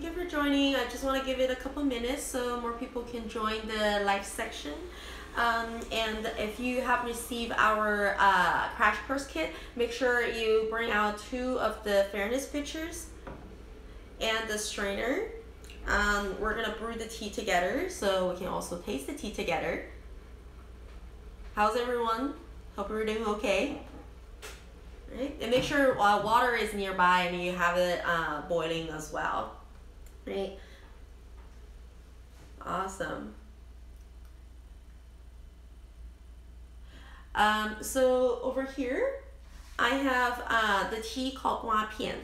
thank you for joining. I just want to give it a couple minutes so more people can join the live section. Um, and if you have received our uh, crash course kit, make sure you bring out two of the fairness pitchers and the strainer. Um, we're gonna brew the tea together so we can also taste the tea together. How's everyone? Hope you're doing okay. Right? And make sure uh, water is nearby and you have it uh, boiling as well. Right? Awesome. Um, so over here, I have uh, the tea called Gua Pian.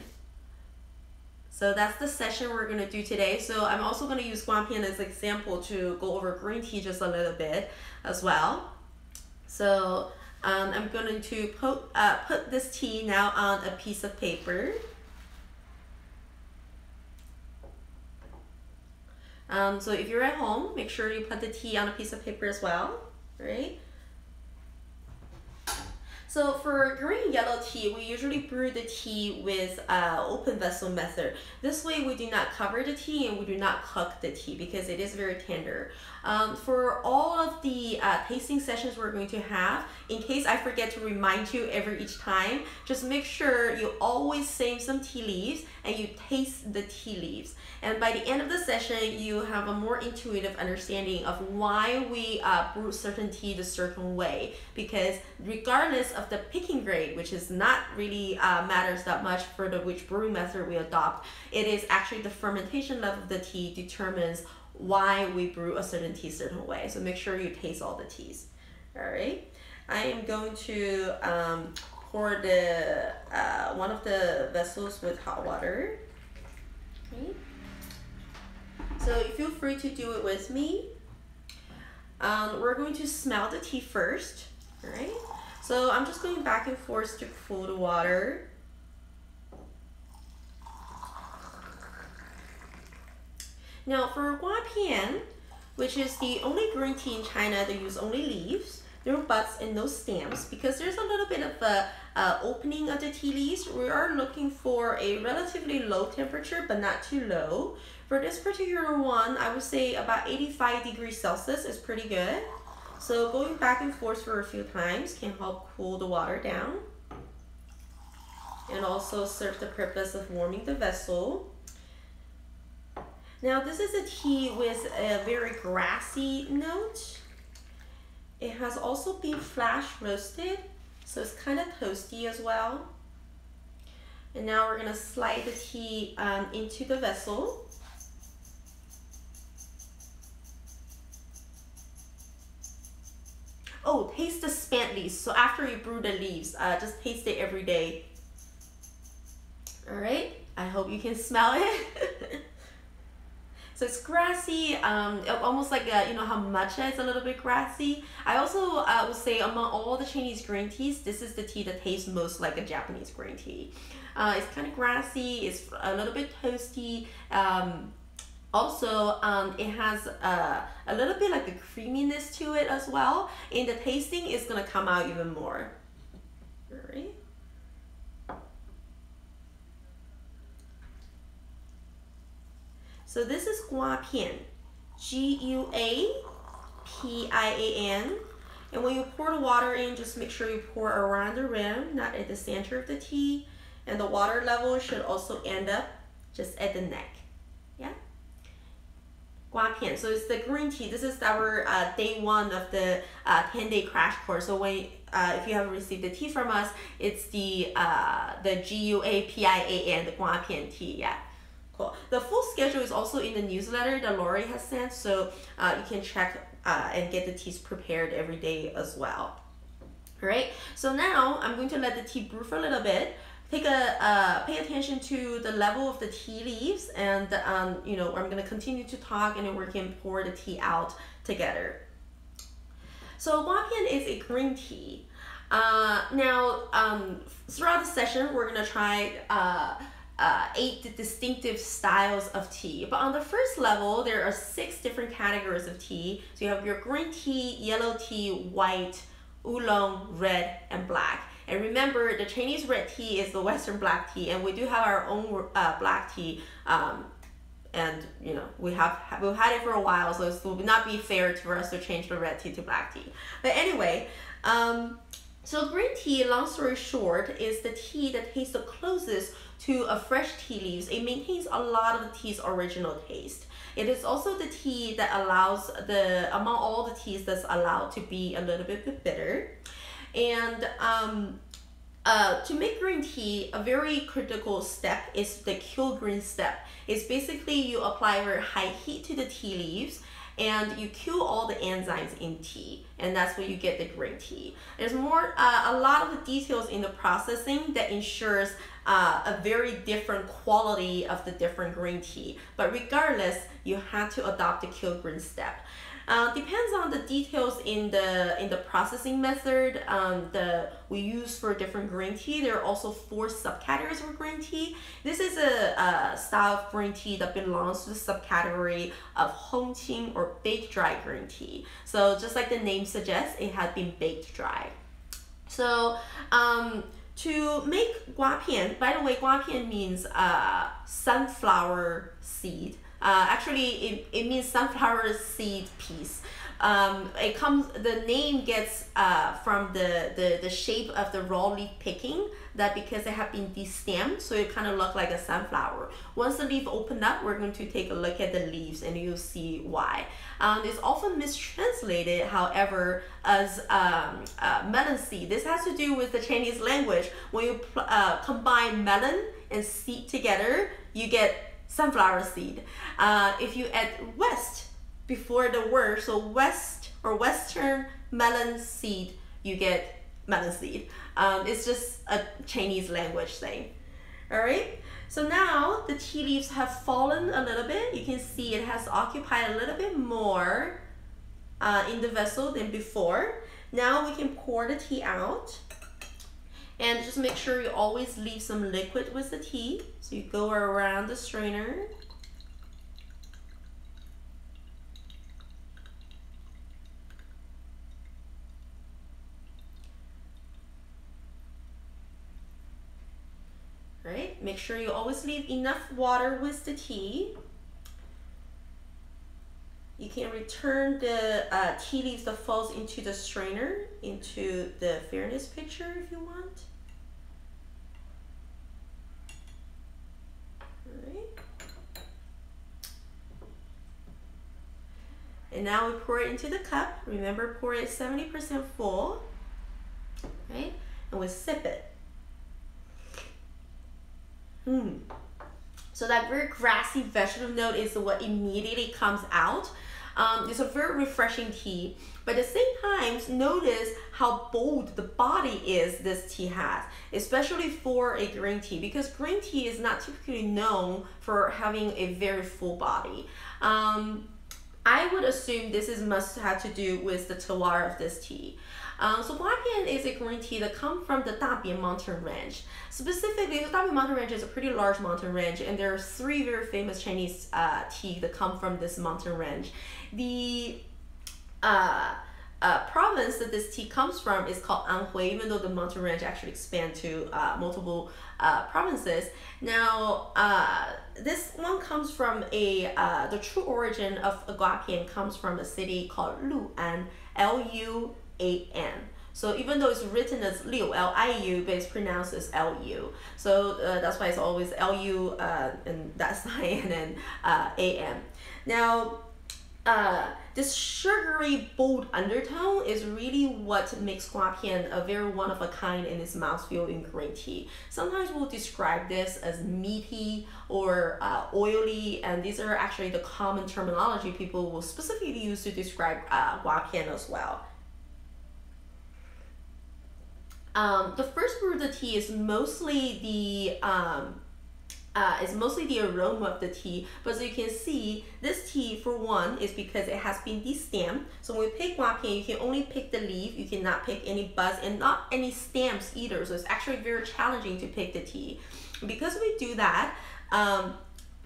So that's the session we're going to do today. So I'm also going to use Gua Pian as an example to go over green tea just a little bit as well. So um, I'm going to put, uh, put this tea now on a piece of paper. Um, so if you're at home, make sure you put the tea on a piece of paper as well, right? So for green yellow tea, we usually brew the tea with uh, open vessel method. This way we do not cover the tea and we do not cook the tea because it is very tender. Um, for all of the uh, tasting sessions we're going to have, in case I forget to remind you every each time, just make sure you always save some tea leaves and you taste the tea leaves. And by the end of the session, you have a more intuitive understanding of why we uh, brew certain tea the certain way. Because regardless of the picking grade, which is not really uh, matters that much for the which brewing method we adopt, it is actually the fermentation level of the tea determines why we brew a certain tea certain way. So make sure you taste all the teas. All right. I am going to um, pour the uh, one of the vessels with hot water. Okay. So feel free to do it with me. Um, we're going to smell the tea first, all right? So I'm just going back and forth to cool the water. Now for Pian, which is the only green tea in China that use only leaves, no buds and no stems, because there's a little bit of a uh, opening of the tea leaves, we are looking for a relatively low temperature, but not too low. For this particular one, I would say about 85 degrees Celsius is pretty good. So going back and forth for a few times can help cool the water down and also serve the purpose of warming the vessel. Now this is a tea with a very grassy note. It has also been flash roasted, so it's kind of toasty as well. And now we're gonna slide the tea um, into the vessel. Oh, taste the spent leaves. So after you brew the leaves, uh, just taste it every day. All right, I hope you can smell it. so it's grassy, um, almost like, a, you know how matcha is a little bit grassy. I also uh, would say among all the Chinese green teas, this is the tea that tastes most like a Japanese green tea. Uh, it's kind of grassy, it's a little bit toasty, um, also, um, it has a, a little bit like a creaminess to it as well. In the tasting, it's gonna come out even more. All right. So this is Gua Pian, G-U-A-P-I-A-N. And when you pour the water in, just make sure you pour around the rim, not at the center of the tea. And the water level should also end up just at the neck. Yeah? Pian. So it's the green tea. This is our uh, day one of the uh, 10 day crash course. So when uh, if you haven't received the tea from us, it's the uh, the G U A P I A N, the Pian tea. Yeah. Cool. The full schedule is also in the newsletter that Lori has sent, so uh, you can check uh, and get the teas prepared every day as well. All right. So now I'm going to let the tea brew for a little bit take a uh, pay attention to the level of the tea leaves and um, you know I'm gonna continue to talk and we can pour the tea out together. So Guapian is a green tea. Uh, now um, throughout the session we're gonna try uh, eight distinctive styles of tea. But on the first level, there are six different categories of tea. So you have your green tea, yellow tea, white, oolong, red, and black. And remember, the Chinese red tea is the Western black tea, and we do have our own uh, black tea um, and you know we have we've had it for a while, so it will not be fair for us to change the red tea to black tea. But anyway, um, so green tea, long story short, is the tea that tastes the closest to a fresh tea leaves. It maintains a lot of the tea's original taste. It is also the tea that allows the among all the teas that's allowed to be a little bit bitter. And um, uh, to make green tea, a very critical step is the kill green step. It's basically you apply very high heat to the tea leaves and you kill all the enzymes in tea and that's where you get the green tea. There's more, uh, a lot of the details in the processing that ensures uh, a very different quality of the different green tea. But regardless, you have to adopt the kill green step. Uh, depends on the details in the in the processing method um, the we use for different green tea. There are also four subcategories for green tea. This is a, a style of green tea that belongs to the subcategory of Hongqing or baked dry green tea. So just like the name suggests, it has been baked dry. So um, to make guapian, by the way, guapian means uh, sunflower seed. Uh, actually, it, it means sunflower seed piece. Um, it comes. The name gets uh, from the, the the shape of the raw leaf picking. That because they have been destemmed, so it kind of look like a sunflower. Once the leaf opened up, we're going to take a look at the leaves, and you'll see why. Um, it's often mistranslated, however, as um, uh, melon seed. This has to do with the Chinese language. When you uh, combine melon and seed together, you get sunflower seed. Uh, if you add west before the word, so west or western melon seed, you get melon seed. Um, it's just a Chinese language thing. All right. So now the tea leaves have fallen a little bit. You can see it has occupied a little bit more uh, in the vessel than before. Now we can pour the tea out. And just make sure you always leave some liquid with the tea. So you go around the strainer. Right? Make sure you always leave enough water with the tea. You can return the uh, tea leaves that falls into the strainer into the fairness pitcher if you want. And now we pour it into the cup. Remember, pour it 70% full, right? And we sip it. Hmm. So that very grassy vegetable note is what immediately comes out. Um, it's a very refreshing tea, but at the same time, notice how bold the body is this tea has, especially for a green tea, because green tea is not typically known for having a very full body. Um, I would assume this is must have to do with the terroir of this tea. Um, so Guapian is a green tea that comes from the Dabie mountain range. Specifically, the Dabie mountain range is a pretty large mountain range, and there are three very famous Chinese uh, tea that come from this mountain range. The uh, uh, province that this tea comes from is called Anhui, even though the mountain range actually expand to uh, multiple uh, provinces. Now, uh, this one comes from a, uh, the true origin of Guapian comes from a city called Luan, L-U-A-N. So even though it's written as Liu, L-I-U, but it's pronounced as L-U. So uh, that's why it's always L-U uh, and that sign and uh, A-N. Now, uh, this sugary bold undertone is really what makes guapian a very one of a kind in its mouthfeel in green tea. Sometimes we'll describe this as meaty or uh, oily, and these are actually the common terminology people will specifically use to describe uh, guapian as well. Um, the first brew of the tea is mostly the um, uh, is mostly the aroma of the tea. But as you can see, this tea, for one, is because it has been destemmed. So when we pick guapian, you can only pick the leaf. You cannot pick any buds and not any stems either. So it's actually very challenging to pick the tea. Because we do that, um,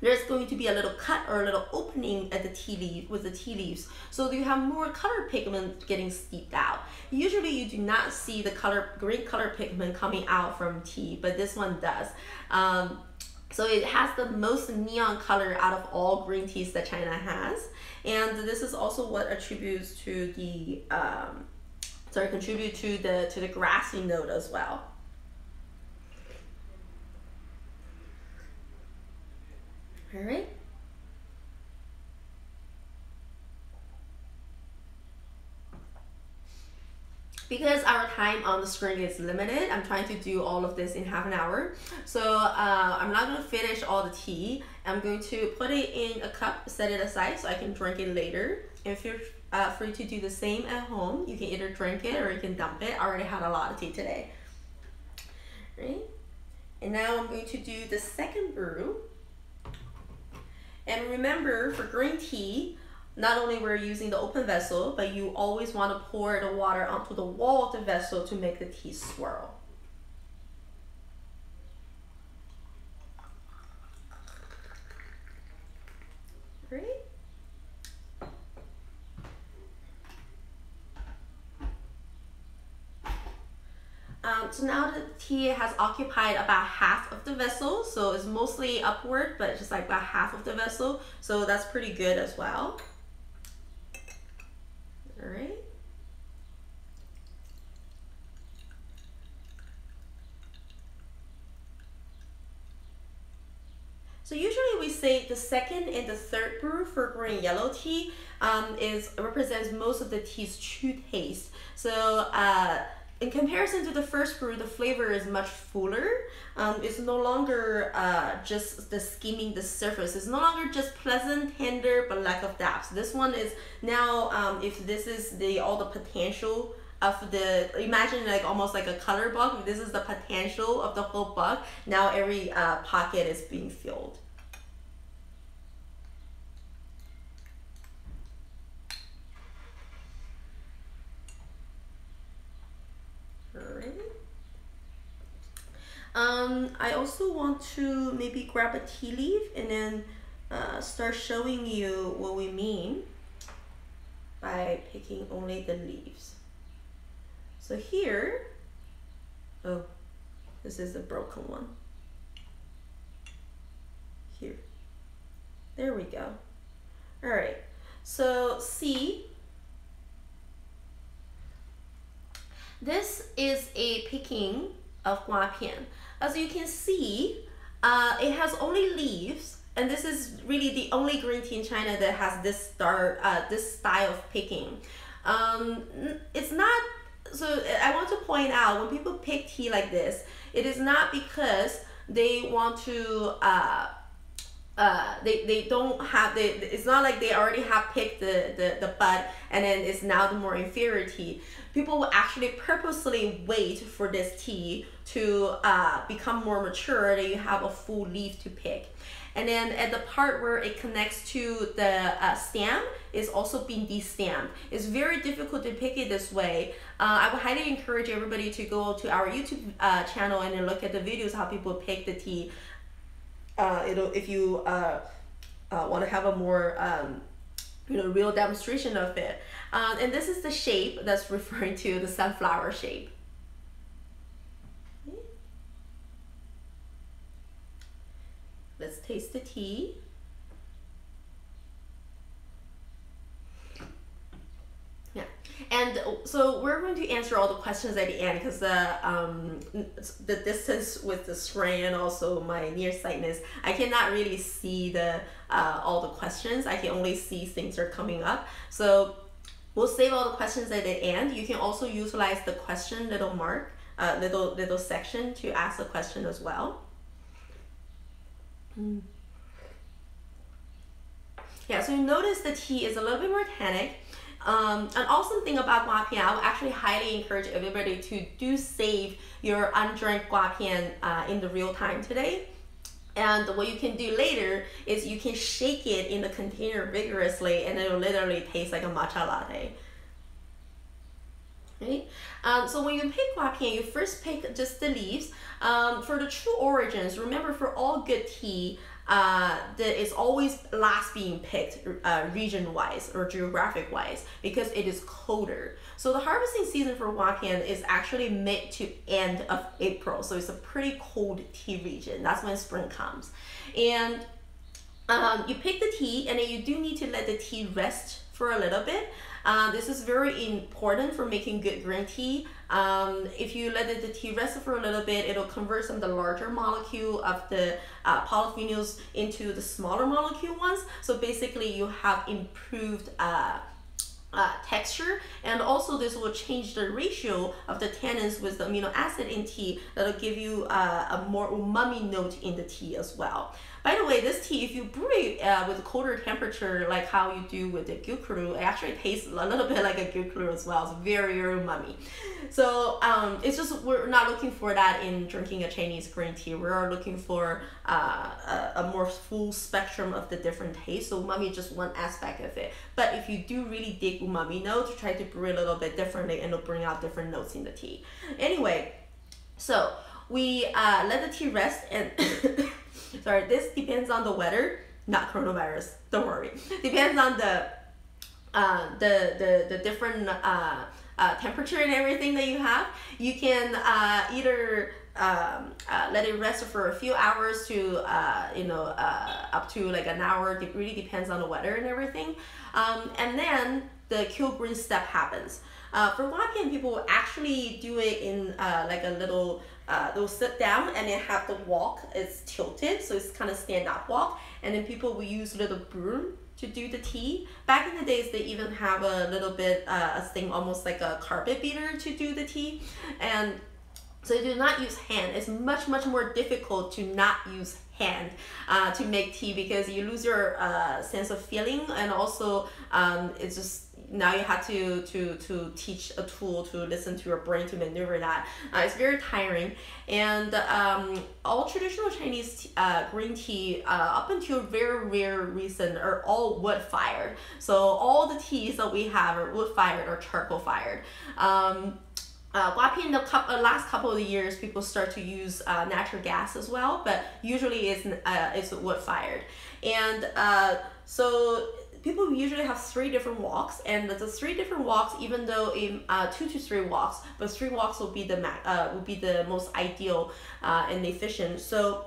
there's going to be a little cut or a little opening at the tea leaf with the tea leaves so you have more color pigment getting steeped out usually you do not see the color green color pigment coming out from tea but this one does um, So it has the most neon color out of all green teas that China has. And this is also what attributes to the, um, sorry, contribute to the, to the grassy note as well. All right. Because our time on the screen is limited, I'm trying to do all of this in half an hour. So uh, I'm not gonna finish all the tea. I'm going to put it in a cup, set it aside so I can drink it later. If you're uh, free to do the same at home, you can either drink it or you can dump it. I already had a lot of tea today. Right? And now I'm going to do the second brew. And remember, for green tea, not only we're using the open vessel, but you always want to pour the water onto the wall of the vessel to make the tea swirl. Great. Um, so now the tea has occupied about half of the vessel, so it's mostly upward, but just like about half of the vessel, so that's pretty good as well. All right. So usually we say the second and the third brew for green yellow tea um, is represents most of the tea's true taste. So uh, in comparison to the first brew, the flavor is much fuller. Um, it's no longer uh, just the skimming the surface. It's no longer just pleasant, tender, but lack of depth. This one is now, um, if this is the all the potential of the, imagine like almost like a color book. This is the potential of the whole book. Now every uh, pocket is being filled. Um, I also want to maybe grab a tea leaf and then uh, start showing you what we mean by picking only the leaves. So here, oh, this is the broken one. Here. There we go. All right, so see, this is a picking of guapian. As you can see, uh, it has only leaves, and this is really the only green tea in China that has this star, uh, this style of picking. Um, it's not, so I want to point out, when people pick tea like this, it is not because they want to, uh, uh, they, they don't have the it's not like they already have picked the, the, the bud and then it's now the more inferior tea people will actually purposely wait for this tea to uh, become more mature that you have a full leaf to pick. And then at the part where it connects to the uh, stem is also being de-stamped. It's very difficult to pick it this way. Uh, I would highly encourage everybody to go to our YouTube uh, channel and then look at the videos how people pick the tea. Uh, it'll, if you uh, uh, want to have a more um, you know, real demonstration of it. Um, and this is the shape that's referring to the sunflower shape. Let's taste the tea. Yeah, and so we're going to answer all the questions at the end because the um, the distance with the screen and also my nearsightedness, I cannot really see the uh, all the questions. I can only see things are coming up. So we'll save all the questions at the end. You can also utilize the question little mark, uh, little little section to ask a question as well. Mm. Yeah, so you notice the tea is a little bit more tannic. Um, an awesome thing about guapian, I would actually highly encourage everybody to do save your undrank guapian uh, in the real time today. And what you can do later is you can shake it in the container vigorously and it'll literally taste like a matcha latte. Right? Um, so when you pick guapian, you first pick just the leaves. Um, for the true origins, remember for all good tea, uh, that is always last being picked uh, region wise or geographic wise because it is colder. So the harvesting season for guapian is actually mid to end of April. So it's a pretty cold tea region. That's when spring comes. And um, you pick the tea and then you do need to let the tea rest for a little bit. Uh, this is very important for making good green tea. Um, if you let the, tea rest for a little bit, it'll convert some of the larger molecule of the uh, polyphenols into the smaller molecule ones. So basically you have improved uh, uh, texture and also this will change the ratio of the tannins with the amino acid in tea that'll give you uh, a more umami note in the tea as well. By the way, this tea, if you brew it uh, with a colder temperature, like how you do with the gyokuro, it actually tastes a little bit like a gyokuro as well. It's very, very umami. So um, it's just, we're not looking for that in drinking a Chinese green tea. We are looking for uh, a, a, more full spectrum of the different tastes. So umami is just one aspect of it. But if you do really dig umami notes, try to brew it a little bit differently and it'll bring out different notes in the tea. Anyway, so we uh, let the tea rest and sorry, this depends on the weather, not coronavirus. Don't worry. Depends on the uh, the, the, the different uh, uh, temperature and everything that you have. You can uh, either um, uh, let it rest for a few hours to uh, you know uh, up to like an hour. It really depends on the weather and everything. Um, and then the kill green step happens. Uh, for guapian, people actually do it in uh, like a little uh, they'll sit down and then have the wok is tilted, so it's kind of stand up wok. And then people will use little broom to do the tea. Back in the days, they even have a little bit uh, a thing almost like a carpet beater to do the tea, and so they do not use hand. It's much much more difficult to not use hand uh, to make tea because you lose your uh, sense of feeling and also um, it's just now you have to to to teach a tool to listen to your brain to maneuver that. Uh, it's very tiring. And um, all traditional chinese uh, green tea uh, up until very very recent are all wood fired. So all the teas that we have are wood fired or charcoal fired. Um, uh, in the uh, last couple of years, people start to use uh, natural gas as well, but usually it's, uh, it's wood fired. And uh, so people usually have three different woks and the three different woks even though in uh, two to three woks but three woks will be the uh, will be the most ideal uh, and efficient so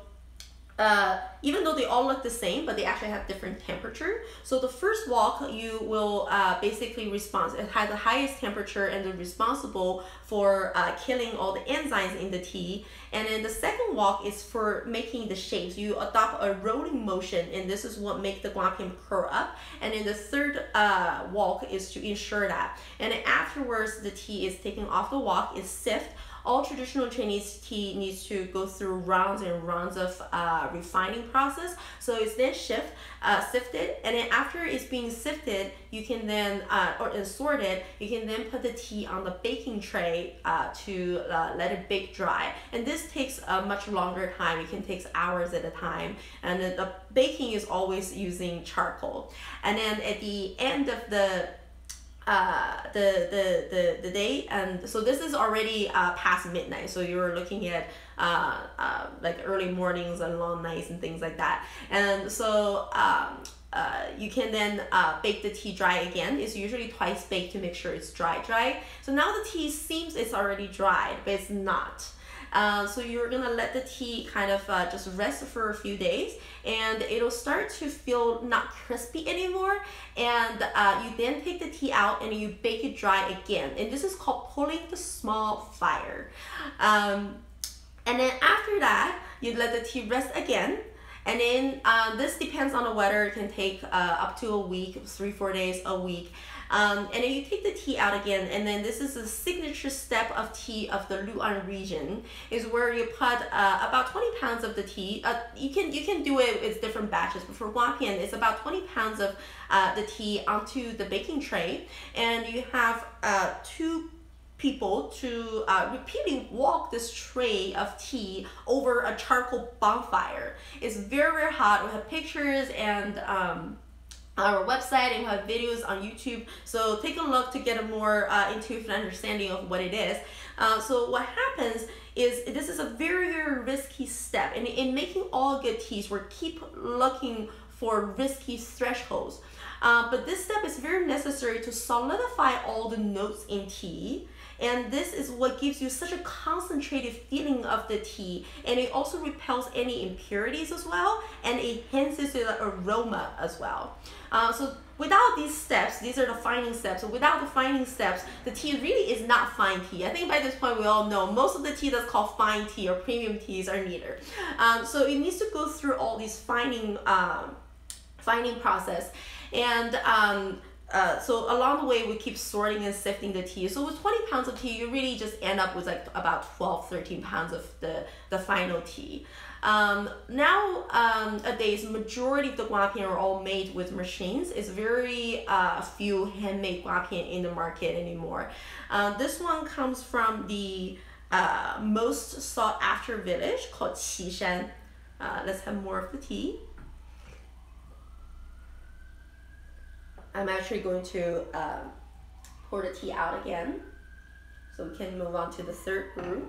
uh, even though they all look the same, but they actually have different temperature. So the first wok, you will uh, basically respond. It has the highest temperature and is responsible for uh, killing all the enzymes in the tea. And then the second wok is for making the shapes. You adopt a rolling motion, and this is what makes the guapian curl up. And then the third uh, wok is to ensure that. And afterwards, the tea is taken off the wok, is sift all traditional Chinese tea needs to go through rounds and rounds of uh, refining process. So it's then shift, uh, sifted, and then after it's being sifted, you can then uh, or sorted, you can then put the tea on the baking tray uh, to uh, let it bake dry. And this takes a much longer time. It can take hours at a time, and the baking is always using charcoal. And then at the end of the uh, the, the, the, the day and so this is already uh, past midnight so you're looking at uh, uh, like early mornings and long nights and things like that and so um, uh, you can then uh, bake the tea dry again. It's usually twice baked to make sure it's dry dry. So now the tea seems it's already dried, but it's not. Uh, so you're gonna let the tea kind of uh, just rest for a few days and it'll start to feel not crispy anymore and uh, you then take the tea out and you bake it dry again. And this is called pulling the small fire. Um, and then after that you let the tea rest again. And then uh, this depends on the weather. It can take uh, up to a week three four days a week um, and then you take the tea out again, and then this is a signature step of tea of the Lu'an region, is where you put uh, about 20 pounds of the tea. Uh, you can you can do it with different batches, but for Guapian, it's about 20 pounds of uh, the tea onto the baking tray, and you have uh, two people to uh, repeatedly walk this tray of tea over a charcoal bonfire. It's very, very hot. We have pictures and um, our website and we have videos on YouTube. So take a look to get a more uh, intuitive understanding of what it is. Uh, so what happens is this is a very, very risky step. And in making all good teas, we keep looking for risky thresholds. Uh, but this step is very necessary to solidify all the notes in tea and this is what gives you such a concentrated feeling of the tea and it also repels any impurities as well and it enhances the aroma as well uh, so without these steps these are the fining steps. So without the fining steps the tea really is not fine tea. I think by this point we all know most of the tea that's called fine tea or premium teas are neither um, so it needs to go through all these fining um, fining process. And um, uh, so along the way we keep sorting and sifting the tea. So with 20 pounds of tea you really just end up with like about 12 13 pounds of the the final tea um, now um, nowadays majority of the guapian are all made with machines it's very uh, few handmade guapian in the market anymore uh, this one comes from the uh, most sought after village called Qishan. Uh, let's have more of the tea I'm actually going to um, pour the tea out again. So we can move on to the third brew.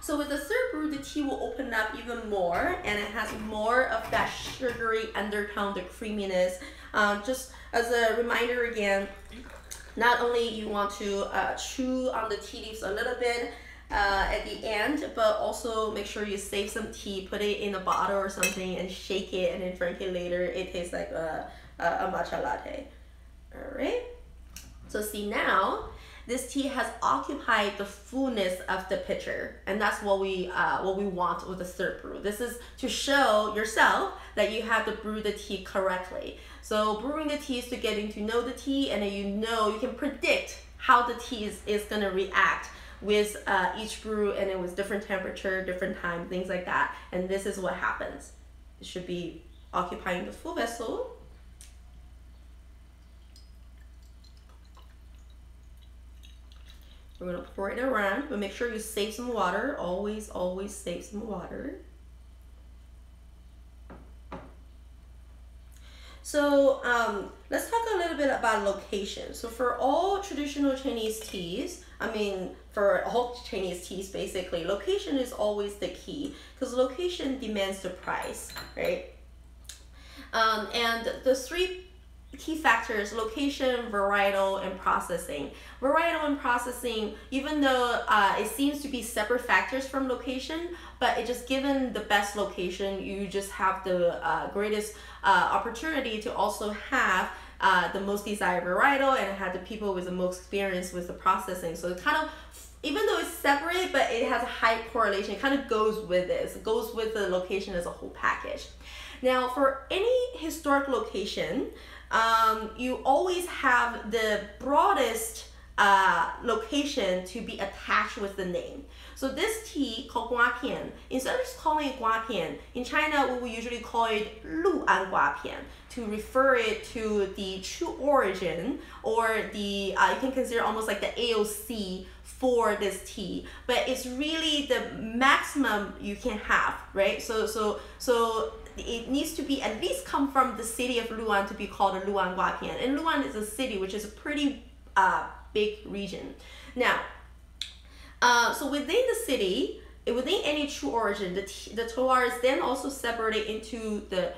So with the third brew, the tea will open up even more and it has more of that sugary undertone, the creaminess. Um, just as a reminder again, not only you want to uh, chew on the tea leaves a little bit uh, at the end, but also make sure you save some tea, put it in a bottle or something and shake it and then drink it later. It tastes like a uh, a matcha latte. All right. So see now, this tea has occupied the fullness of the pitcher, and that's what we uh, what we want with the third brew. This is to show yourself that you have to brew the tea correctly. So brewing the tea is to getting to know the tea, and then you know you can predict how the tea is, is gonna react with uh, each brew, and it was different temperature, different time, things like that. And this is what happens. It should be occupying the full vessel We're gonna pour it around, but make sure you save some water. Always, always save some water. So um, let's talk a little bit about location. So for all traditional Chinese teas, I mean, for all Chinese teas, basically, location is always the key because location demands the price, right? Um, and the three key factors location varietal and processing. Varietal and processing even though uh, it seems to be separate factors from location but it just given the best location you just have the uh, greatest uh, opportunity to also have uh, the most desired varietal and have the people with the most experience with the processing. So it kind of even though it's separate but it has a high correlation it kind of goes with this it goes with the location as a whole package. Now for any historic location um, you always have the broadest uh, location to be attached with the name. So this tea called guapian, instead of just calling it guapian, in China we will usually call it luan guapian to refer it to the true origin or the, uh, you can consider almost like the AOC for this tea, but it's really the maximum you can have, right? So, so, so it needs to be at least come from the city of Luan to be called a Luan Guapian. And Luan is a city which is a pretty uh, big region. Now, uh, so within the city, within any true origin, the, the terroir is then also separated into the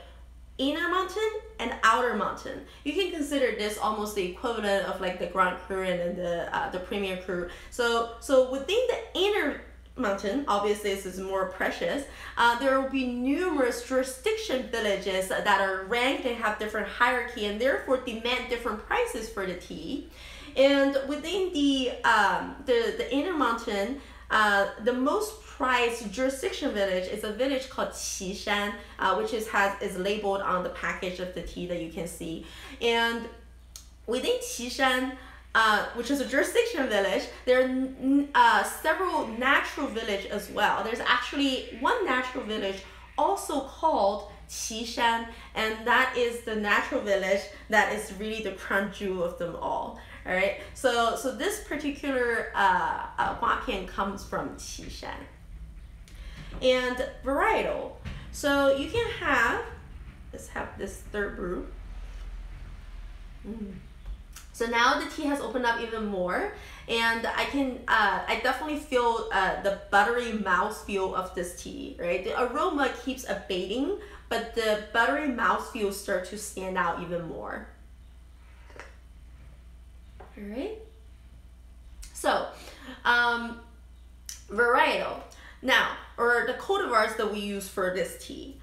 inner mountain and outer mountain. You can consider this almost the equivalent of like the Grand Cru and the uh, the Premier Cru. So so within the inner mountain, obviously this is more precious, uh, there will be numerous jurisdiction villages that are ranked and have different hierarchy and therefore demand different prices for the tea. And within the, um, the, the inner mountain, uh, the most prized jurisdiction village is a village called Qishan, uh, which is, has, is labeled on the package of the tea that you can see. And within Qishan, uh, which is a jurisdiction village, there are uh, several natural village as well. There's actually one natural village also called Qishan, and that is the natural village that is really the crown jewel of them all. All right, so so this particular uh, uh, comes from Qishan. And varietal. So you can have, let's have this third brew. Mm. So now the tea has opened up even more, and I can uh, I definitely feel uh, the buttery mouthfeel of this tea. Right, the aroma keeps abating, but the buttery mouthfeel start to stand out even more. All right. So, um, varietal. Now, or the cultivars that we use for this tea.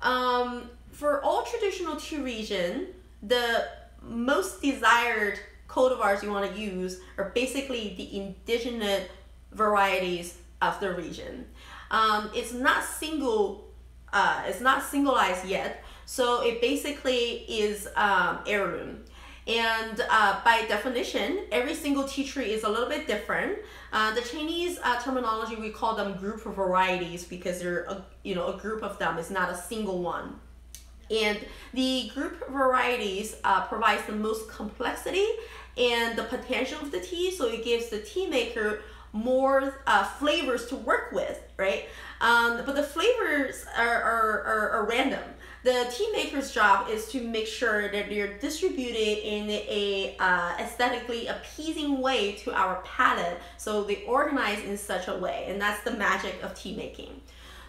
Um, for all traditional tea region, the most desired cultivars you want to use are basically the indigenous varieties of the region. Um, it's not single, uh, it's not singleized yet, so it basically is um, heirloom. And uh, by definition, every single tea tree is a little bit different. Uh, the Chinese uh, terminology, we call them group of varieties because they're a, you know a group of them. It's not a single one. And the group varieties uh, provides the most complexity and the potential of the tea, so it gives the tea maker more uh, flavors to work with, right? Um, but the flavors are, are, are, are random. The tea maker's job is to make sure that they're distributed in a uh, aesthetically appeasing way to our palate, so they organize in such a way, and that's the magic of tea making.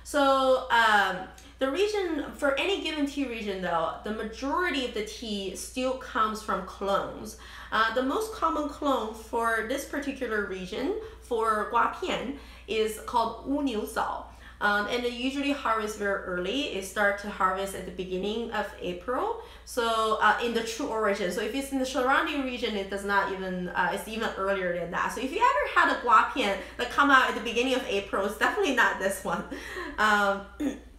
So um, the region, for any given tea region though, the majority of the tea still comes from clones. Uh, the most common clone for this particular region, for guapian, is called Wu Niu Zao. Um, and they usually harvest very early. It start to harvest at the beginning of April. So uh, in the true origin. So if it's in the surrounding region, it does not even, uh, it's even earlier than that. So if you ever had a guapian that come out at the beginning of April, it's definitely not this one. Um,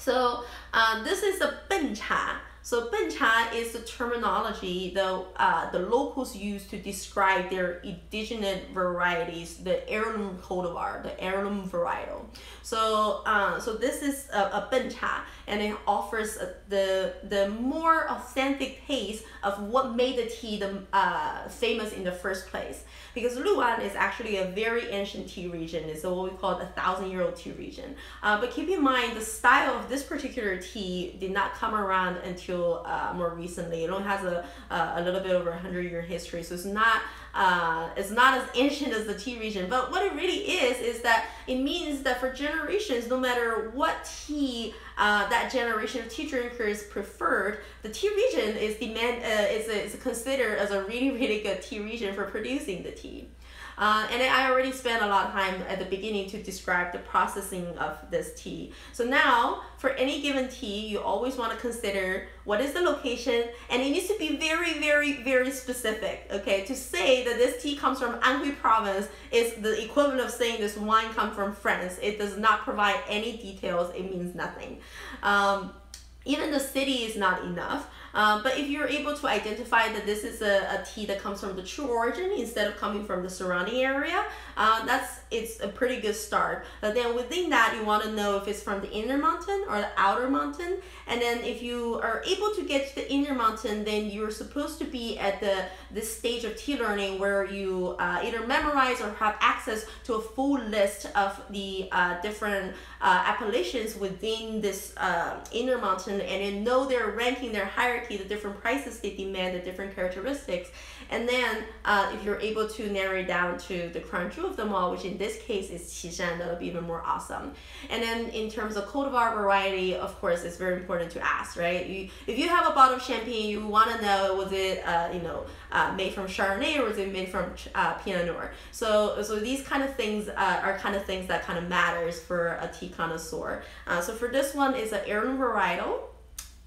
so uh, this is the bencha. So bencha is the terminology the uh, the locals use to describe their indigenous varieties, the heirloom cultivar, the heirloom varietal. So uh, so this is a, a bencha, and it offers the the more authentic taste of what made the tea the uh, famous in the first place because Luan is actually a very ancient tea region. It's what we call a thousand year old tea region. Uh, but keep in mind, the style of this particular tea did not come around until uh, more recently. It only has a, a little bit over a hundred year history, so it's not uh, it's not as ancient as the tea region. But what it really is is that it means that for generations, no matter what tea uh, that generation of tea drinkers preferred, the tea region is demand uh, is, is considered as a really really good tea region for producing the tea. Uh, and I already spent a lot of time at the beginning to describe the processing of this tea. So now, for any given tea, you always want to consider what is the location, and it needs to be very, very, very specific, okay? To say that this tea comes from Anhui province is the equivalent of saying this wine comes from France. It does not provide any details, it means nothing. Um, even the city is not enough. Um, but if you're able to identify that this is a, a tea that comes from the true origin instead of coming from the surrounding area, uh, that's it's a pretty good start. But then within that, you want to know if it's from the inner mountain or the outer mountain. And then if you are able to get to the inner mountain, then you're supposed to be at the this stage of tea learning where you uh, either memorize or have access to a full list of the uh, different uh, appellations within this uh, inner mountain and then know their ranking, their hierarchy, the different prices they demand, the different characteristics. And then uh, if you're able to narrow it down to the crown jewel of them all, which in this case is Qishan, that'll be even more awesome. And then in terms of cultivar variety, of course, it's very important to ask, right? You, if you have a bottle of champagne, you want to know was it, uh, you know, uh, made from Chardonnay or was it made from uh, Pinot Noir? So, so these kind of things uh, are kind of things that kind of matters for a tea connoisseur. Uh, so for this one is an heirloom varietal.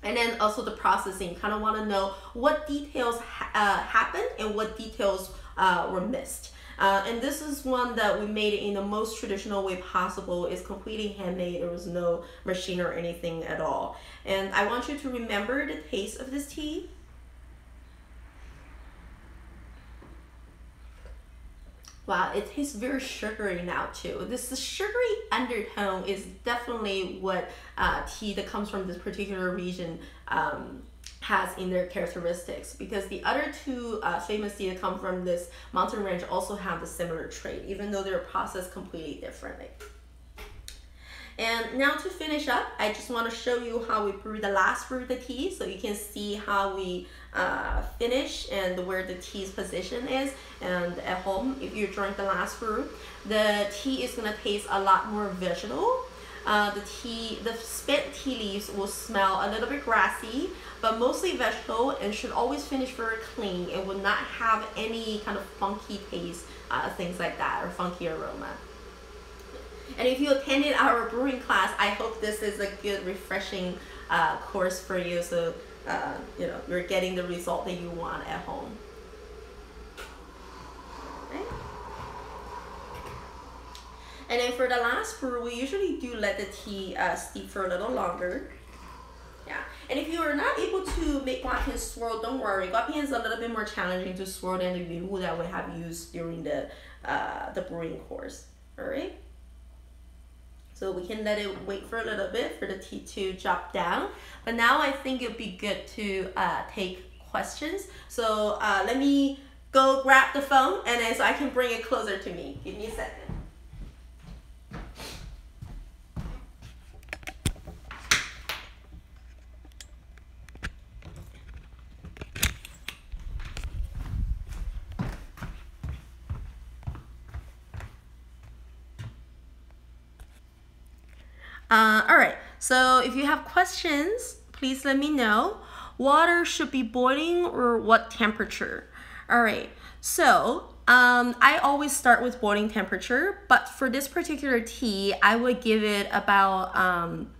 And then also the processing, kind of want to know what details ha uh, happened and what details uh, were missed. Uh, and this is one that we made in the most traditional way possible. It's completely handmade. There was no machine or anything at all. And I want you to remember the taste of this tea. Wow, it tastes very sugary now too. This sugary undertone is definitely what uh, tea that comes from this particular region um, has in their characteristics because the other two uh, famous tea that come from this mountain range also have a similar trait even though they're processed completely differently. And now to finish up, I just want to show you how we brew the last brew of the tea so you can see how we uh, finish and where the tea's position is. And at home, if you drink the last brew, the tea is going to taste a lot more vegetal. Uh, the tea, the spent tea leaves will smell a little bit grassy, but mostly vegetable and should always finish very clean. It will not have any kind of funky taste, uh, things like that, or funky aroma. And if you attended our brewing class, I hope this is a good, refreshing uh, course for you. So, uh, you know, you're getting the result that you want at home. And then for the last brew, we usually do let the tea uh, steep for a little longer. Yeah, and if you are not able to make guapian swirl, don't worry. Guapian is a little bit more challenging to swirl than the yunwu that we have used during the uh, the brewing course. All right. So we can let it wait for a little bit for the tea to drop down. But now I think it'd be good to uh, take questions. So uh, let me go grab the phone and then so I can bring it closer to me. Give me a second. Uh, all right, so if you have questions, please let me know. Water should be boiling or what temperature? All right, so um, I always start with boiling temperature, but for this particular tea, I would give it about um,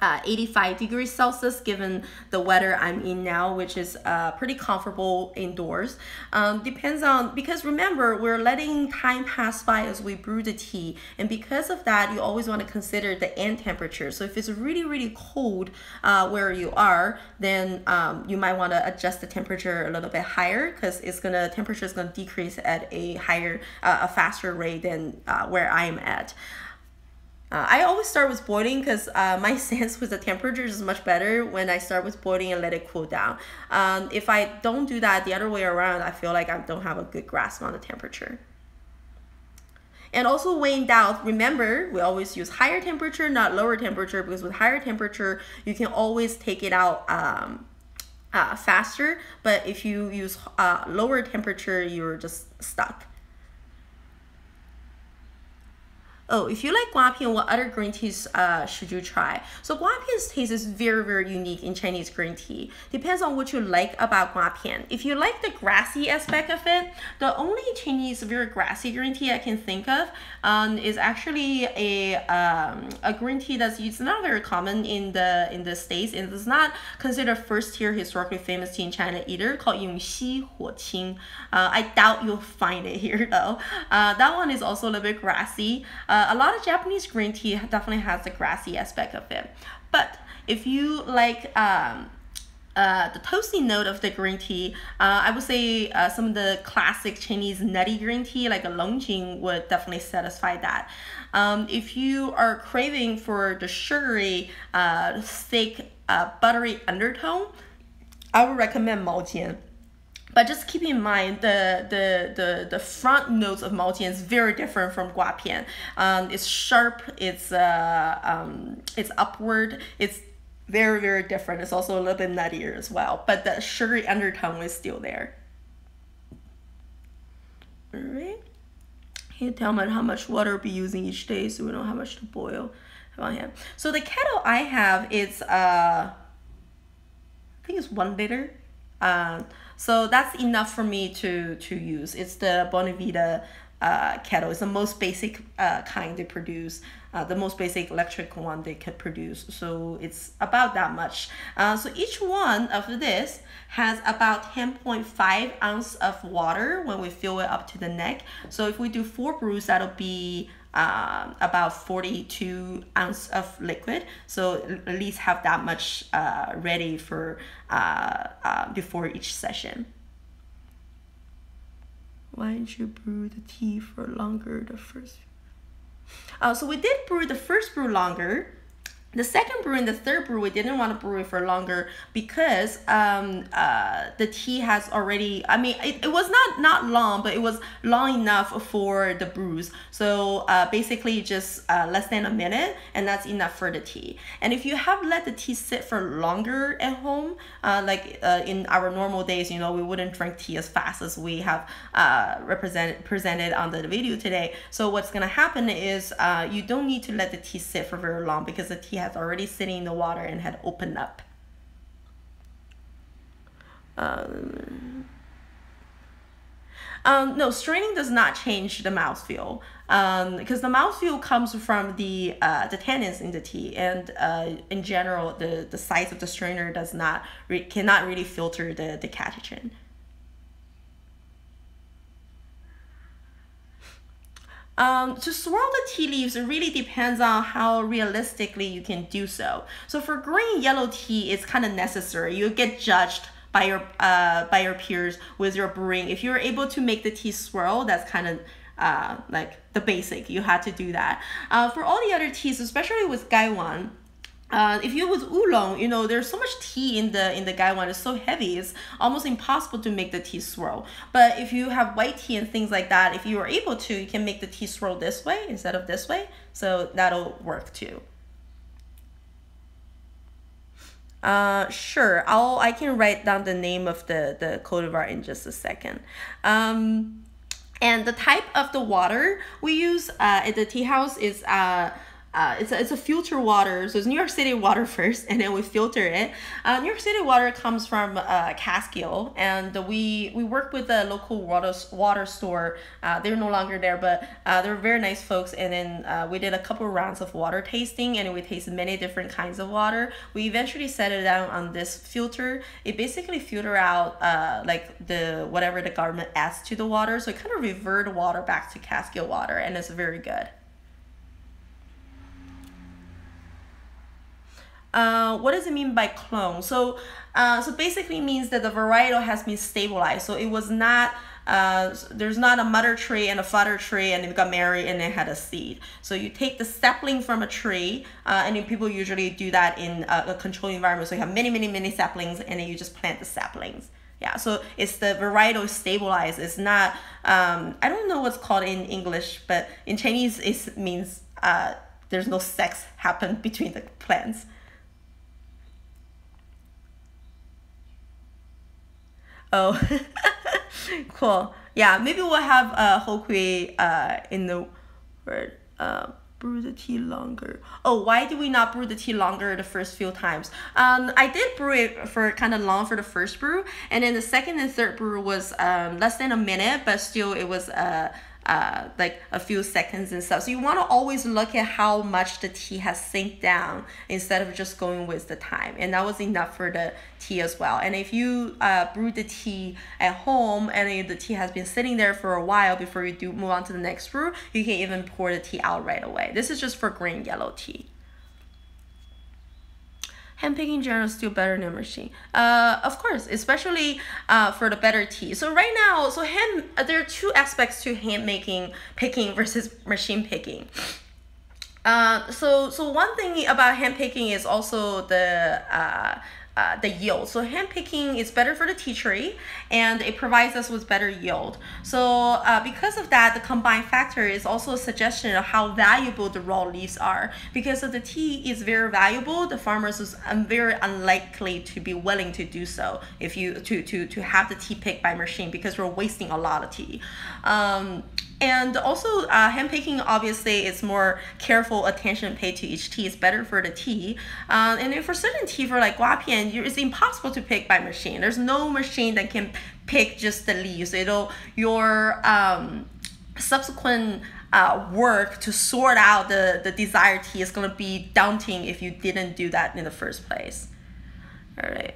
uh, 85 degrees Celsius given the weather I'm in now, which is uh, pretty comfortable indoors. Um, depends on, because remember, we're letting time pass by as we brew the tea. And because of that, you always want to consider the end temperature. So if it's really, really cold uh, where you are, then um, you might want to adjust the temperature a little bit higher because it's gonna, temperature is gonna decrease at a higher, uh, a faster rate than uh, where I'm at. Uh, I always start with boiling because uh, my sense with the temperature is much better when I start with boiling and let it cool down. Um, if I don't do that the other way around, I feel like I don't have a good grasp on the temperature. And also weighing down, remember, we always use higher temperature, not lower temperature, because with higher temperature, you can always take it out um, uh, faster. But if you use uh, lower temperature, you're just stuck. Oh, if you like guapian, what other green teas uh, should you try? So guapian's taste is very, very unique in Chinese green tea. Depends on what you like about guapian. If you like the grassy aspect of it, the only Chinese very grassy green tea I can think of um, is actually a um, a green tea that's it's not very common in the in the states and it's not considered first tier historically famous tea in China either called Yongxi Huoqing. Uh, I doubt you'll find it here though. Uh, that one is also a little bit grassy. Uh, uh, a lot of Japanese green tea definitely has the grassy aspect of it. But if you like um, uh, the toasty note of the green tea, uh, I would say uh, some of the classic Chinese nutty green tea, like a Longjing, would definitely satisfy that. Um, if you are craving for the sugary, uh, thick, uh, buttery undertone, I would recommend Maojian. But just keep in mind the the the, the front notes of Maojian is very different from Guapian. Um, it's sharp. It's uh um it's upward. It's very very different. It's also a little bit nuttier as well. But the sugary undertone is still there. Alright. Can you tell me how much water we'll be using each day so we know how much to boil on hand. So the kettle I have is uh I think it's one liter. Uh, so that's enough for me to, to use. It's the Bonavita uh, kettle. It's the most basic uh, kind they produce, uh, the most basic electric one they could produce. So it's about that much. Uh, so each one of this has about 10.5 ounce of water when we fill it up to the neck. So if we do four brews, that'll be um, about 42 ounce of liquid. So at least have that much uh, ready for uh, uh, before each session. Why didn't you brew the tea for longer the first? Uh, so we did brew the first brew longer the second brew and the third brew, we didn't want to brew it for longer because um, uh, the tea has already, I mean, it, it was not, not long, but it was long enough for the brews. So uh, basically just uh, less than a minute and that's enough for the tea. And if you have let the tea sit for longer at home, uh, like uh, in our normal days, you know, we wouldn't drink tea as fast as we have uh, represented presented on the video today. So what's going to happen is you don't need to let the tea sit for very long because the tea has already sitting in the water and had opened up. Um, um, no, straining does not change the mouthfeel um, because the mouthfeel comes from the uh, the tannins in the tea, and uh, in general, the, the size of the strainer does not re- cannot really filter the the catechin. Um, to swirl the tea leaves, it really depends on how realistically you can do so. So for green yellow tea, it's kind of necessary. You get judged by your uh, by your peers with your brewing. If you're able to make the tea swirl, that's kind of uh, like the basic. You had to do that. Uh, for all the other teas, especially with Gaiwan, uh, if you with oolong, you know there's so much tea in the in the gaiwan. It's so heavy, it's almost impossible to make the tea swirl. But if you have white tea and things like that, if you are able to, you can make the tea swirl this way instead of this way. So that'll work too. Uh, sure. I'll I can write down the name of the the cultivar in just a second. Um, and the type of the water we use uh, at the tea house is uh uh, it's, a, it's a filter water. So it's New York City water first, and then we filter it. Uh, New York City water comes from uh, and we we work with a local water water store. Uh, they're no longer there, but uh, they're very nice folks. And then uh, we did a couple rounds of water tasting, and we tasted many different kinds of water. We eventually set it down on this filter. It basically filter out uh, like the whatever the government adds to the water, so it kind of revert water back to Catskill water, and it's very good. Uh, what does it mean by clone? So, uh, so basically means that the varietal has been stabilized. So it was not, uh, there's not a mother tree and a father tree and it got married and it had a seed. So you take the sapling from a tree, uh, and people usually do that in a, a controlled environment. So you have many, many, many saplings and then you just plant the saplings. Yeah, so it's the varietal stabilized. It's not, um, I don't know what's called in English, but in Chinese it means uh, there's no sex happen between the plants. Oh, cool. Yeah, maybe we'll have uh, Hokui uh, in the word uh, brew the tea longer. Oh, why did we not brew the tea longer the first few times? Um, I did brew it for kind of long for the first brew, and then the second and third brew was um, less than a minute, but still it was uh, uh, like a few seconds and stuff. So you want to always look at how much the tea has sink down instead of just going with the time. And that was enough for the tea as well. And if you uh, brew the tea at home and the tea has been sitting there for a while before you do move on to the next brew, you can even pour the tea out right away. This is just for green yellow tea hand picking general is still better than machine. Uh, of course, especially uh, for the better tea. So right now, so hand uh, there are two aspects to hand making picking versus machine picking. Uh, so so one thing about hand picking is also the uh, uh, the yield. So hand picking is better for the tea tree and it provides us with better yield. So uh, because of that, the combined factor is also a suggestion of how valuable the raw leaves are. Because if the tea is very valuable, the farmers is um, very unlikely to be willing to do so if you to, to, to have the tea picked by machine because we're wasting a lot of tea. Um, and also, uh, hand picking obviously is more careful attention paid to each tea. It's better for the tea. Uh, and for certain tea, for like guapian, it's impossible to pick by machine. There's no machine that can pick just the leaves. It'll your um, subsequent uh, work to sort out the, the desired tea is going to be daunting if you didn't do that in the first place. All right.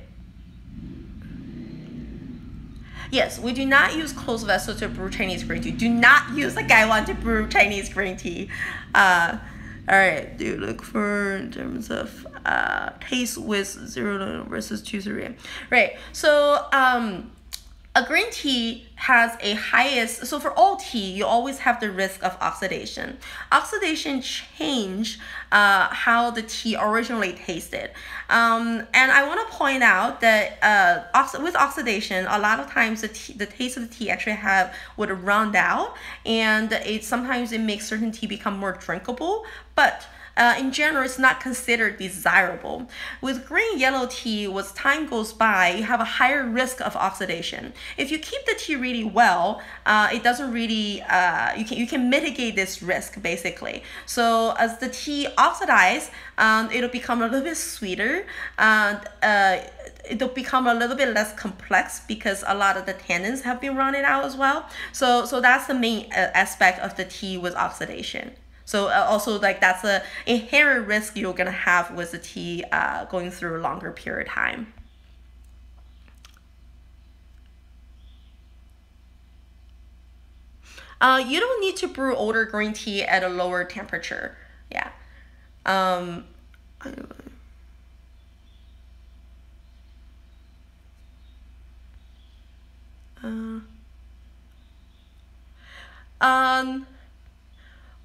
Yes, we do not use closed vessel to brew Chinese green tea. Do not use a gaiwan to brew Chinese green tea. Uh, all right, do look for in terms of uh, taste with zero versus two three. Right. So um, a green tea has a highest so for all tea you always have the risk of oxidation. Oxidation change uh, how the tea originally tasted. Um, and i want to point out that uh, ox- with oxidation a lot of times the, tea, the taste of the tea actually have would round out and it sometimes it makes certain tea become more drinkable but uh, in general, it's not considered desirable. With green yellow tea, as time goes by, you have a higher risk of oxidation. If you keep the tea really well, uh, it doesn't really uh, you can you can mitigate this risk basically. So as the tea oxidize, um, it'll become a little bit sweeter. And, uh, it'll become a little bit less complex because a lot of the tannins have been running out as well. So so that's the main uh, aspect of the tea with oxidation. So uh, also like that's a inherent risk you're gonna have with the tea uh, going through a longer period of time. Uh, you don't need to brew older green tea at a lower temperature. Yeah. Um, uh, um,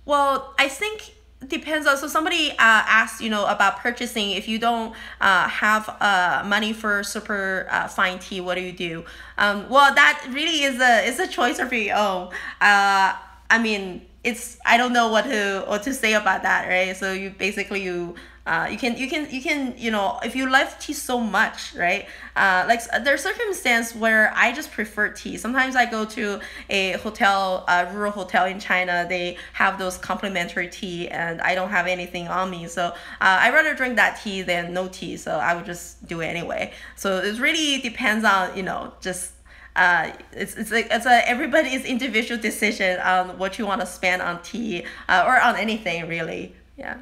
well, I think depends on so somebody uh, asked you know about purchasing. If you don't uh, have uh, money for super uh, fine tea what do you do? Um, well that really is a is a choice of your own. Uh, i mean it's i don't know what to what to say about that right? So you basically you uh, you can you can you can you know if you love tea so much right? Uh, like there's circumstance where I just prefer tea. Sometimes I go to a hotel a rural hotel in China they have those complimentary tea and I don't have anything on me. So uh, I rather drink that tea than no tea so I would just do it anyway. So it really depends on you know just uh, it's it's like it's a everybody's individual decision on what you want to spend on tea uh, or on anything really. Yeah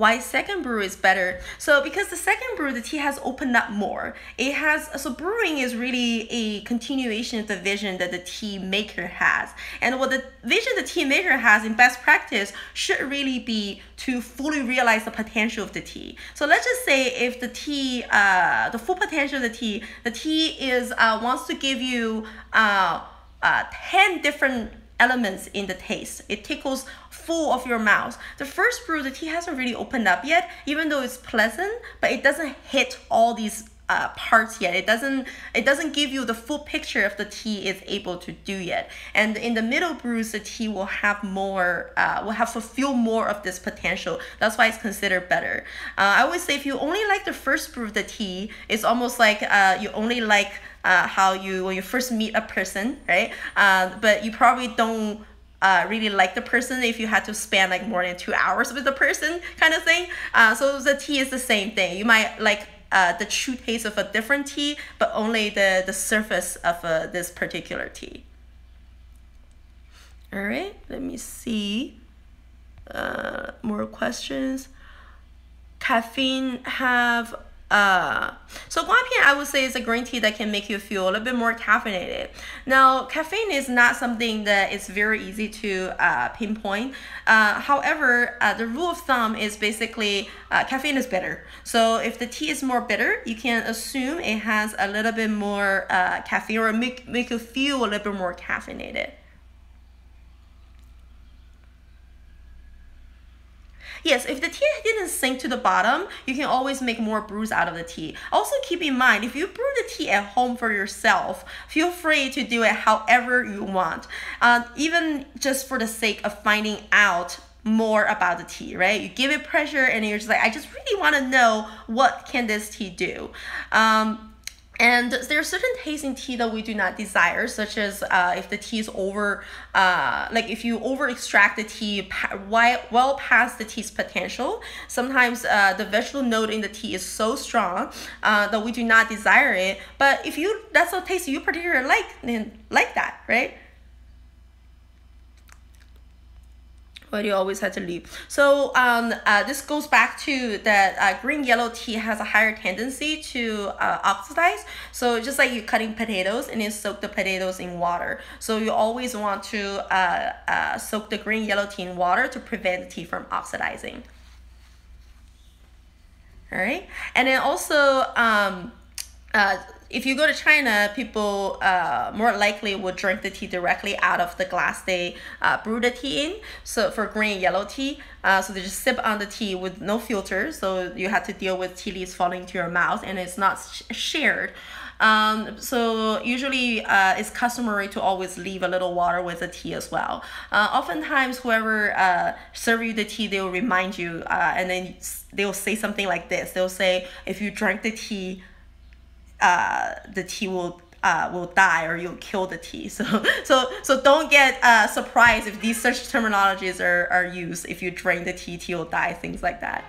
why second brew is better. So because the second brew, the tea has opened up more. It has, so brewing is really a continuation of the vision that the tea maker has. And what the vision the tea maker has in best practice should really be to fully realize the potential of the tea. So let's just say if the tea, uh, the full potential of the tea, the tea is, uh, wants to give you, uh, uh, 10 different elements in the taste. It tickles full of your mouth. The first brew, the tea hasn't really opened up yet, even though it's pleasant, but it doesn't hit all these uh, parts yet. It doesn't it doesn't give you the full picture of the tea is able to do yet. And in the middle brews, the tea will have more uh, will have fulfill more of this potential. That's why it's considered better. Uh, I always say if you only like the first brew of the tea, it's almost like uh, you only like uh, how you when you first meet a person, right? Uh, but you probably don't uh, really like the person if you had to spend like more than two hours with the person kind of thing. Uh, so the tea is the same thing. You might like uh, the true taste of a different tea, but only the, the surface of uh, this particular tea. All right, let me see. Uh, more questions. Caffeine have uh, so guapian, I would say, is a green tea that can make you feel a little bit more caffeinated. Now, caffeine is not something that is very easy to uh, pinpoint. Uh, however, uh, the rule of thumb is basically uh, caffeine is bitter. So if the tea is more bitter, you can assume it has a little bit more uh, caffeine or make, make you feel a little bit more caffeinated. Yes, if the tea didn't sink to the bottom, you can always make more brews out of the tea. Also keep in mind, if you brew the tea at home for yourself, feel free to do it however you want. Uh, even just for the sake of finding out more about the tea, right? You give it pressure and you're just like, I just really want to know what can this tea do. Um, and there are certain tastes in tea that we do not desire, such as uh, if the tea is over, uh, like if you over extract the tea well past the tea's potential. Sometimes uh, the vegetable note in the tea is so strong uh, that we do not desire it. But if you that's a taste you particularly like, then like that, right? But you always had to leave. So um, uh, this goes back to that uh, green yellow tea has a higher tendency to uh, oxidize. So just like you're cutting potatoes and you soak the potatoes in water. So you always want to uh, uh, soak the green yellow tea in water to prevent the tea from oxidizing. All right, and then also um, uh, if you go to China, people uh, more likely will drink the tea directly out of the glass they uh, brew the tea in. So for green yellow tea, uh, so they just sip on the tea with no filter. So you have to deal with tea leaves falling into your mouth, and it's not sh- shared. Um, so usually uh, it's customary to always leave a little water with the tea as well. Uh, oftentimes, whoever uh, serve you the tea, they will remind you, uh, and then they will say something like this. They'll say, if you drank the tea uh, the tea will uh, will die or you'll kill the tea. So so so don't get uh, surprised if these such terminologies are, are used. If you drain the tea, tea will die, things like that.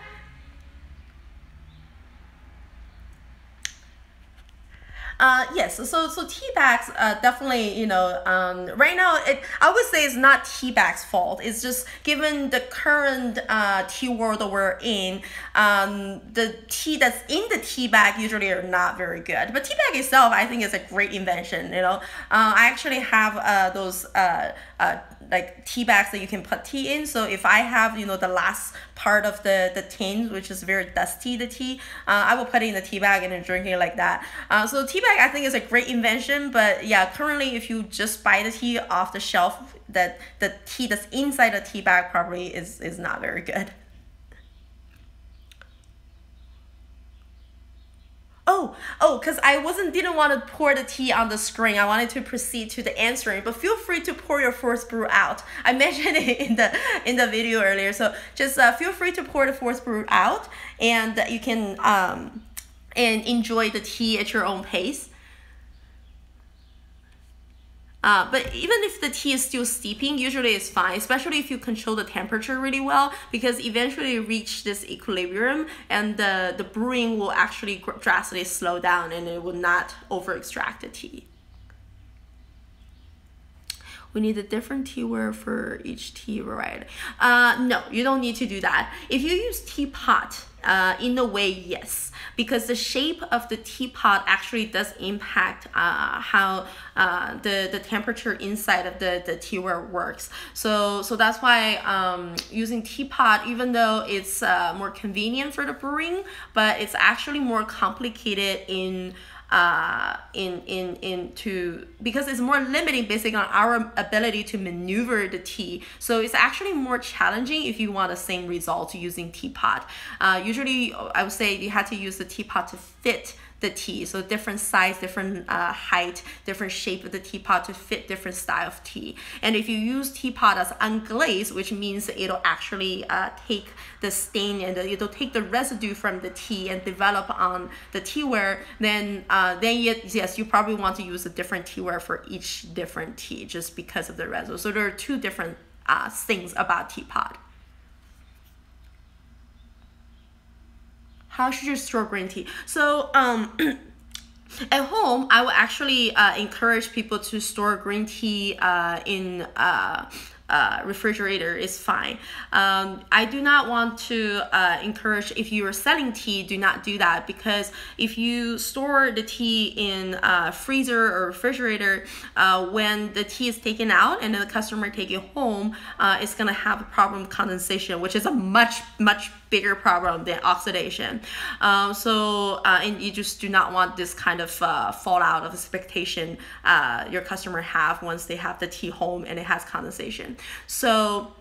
Uh, yes, so so tea bags uh, definitely you know um, right now it I would say it's not tea bags fault. It's just given the current uh, tea world we're in, um, the tea that's in the tea bag usually are not very good. But tea bag itself, I think, is a great invention. You know, uh, I actually have uh, those uh, uh, like tea bags that you can put tea in. So if I have you know the last part of the the tin, which is very dusty, the tea, uh, I will put it in the tea bag and then drink it like that. Uh, so tea bag I think is a great invention, but yeah, currently if you just buy the tea off the shelf, that the tea that's inside the tea bag probably is is not very good. Oh, oh, because I wasn't didn't want to pour the tea on the screen. I wanted to proceed to the answering, but feel free to pour your first brew out. I mentioned it in the in the video earlier, so just uh, feel free to pour the first brew out, and you can um and enjoy the tea at your own pace. Uh, but even if the tea is still steeping, usually it's fine, especially if you control the temperature really well, because eventually you reach this equilibrium and the, the brewing will actually drastically slow down and it will not over extract the tea. We need a different tea teaware for each tea variety. Uh, no, you don't need to do that. If you use teapot, uh, in a way, yes, because the shape of the teapot actually does impact uh, how uh, the the temperature inside of the the teaware works. So so that's why um, using teapot, even though it's uh, more convenient for the brewing, but it's actually more complicated in uh, in in into because it's more limiting based on our ability to maneuver the tea. So it's actually more challenging if you want the same result using teapot. Uh, usually, I would say you had to use the teapot to fit the tea. So different size, different uh, height, different shape of the teapot to fit different style of tea. And if you use teapot as unglazed, which means it'll actually uh, take the stain and it'll take the residue from the tea and develop on the teaware, then uh, then yes, you probably want to use a different teaware for each different tea just because of the residue. So there are two different uh, things about teapot. How should you store green tea? So um at home, I will actually uh, encourage people to store green tea uh, in uh, uh, refrigerator is fine. Um, I do not want to uh, encourage if you are selling tea, do not do that because if you store the tea in a freezer or refrigerator, uh, when the tea is taken out and then the customer take it home, uh, it's gonna have a problem condensation, which is a much much bigger problem than oxidation. Um, so uh, and you just do not want this kind of uh, fallout of expectation your customer have once they have the tea home and it has condensation. So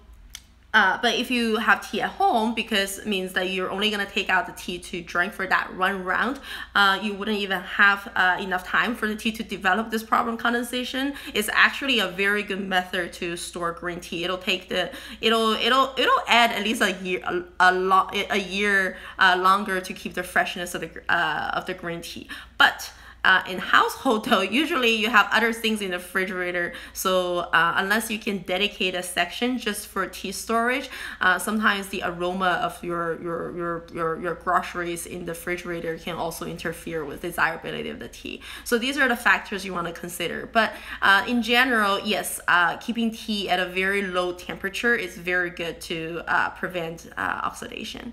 uh, but if you have tea at home, because it means that you're only gonna take out the tea to drink for that one round, uh, you wouldn't even have uh, enough time for the tea to develop this problem condensation. It's actually a very good method to store green tea. It'll take the it'll it'll it'll add at least a year a, a lot a year uh, longer to keep the freshness of the uh, of the green tea. But uh, in household though, usually you have other things in the refrigerator. So uh, unless you can dedicate a section just for tea storage, uh, sometimes the aroma of your, your, your, your, your groceries in the refrigerator can also interfere with desirability of the tea. So these are the factors you want to consider. But uh, in general, yes, uh, keeping tea at a very low temperature is very good to uh, prevent oxidation.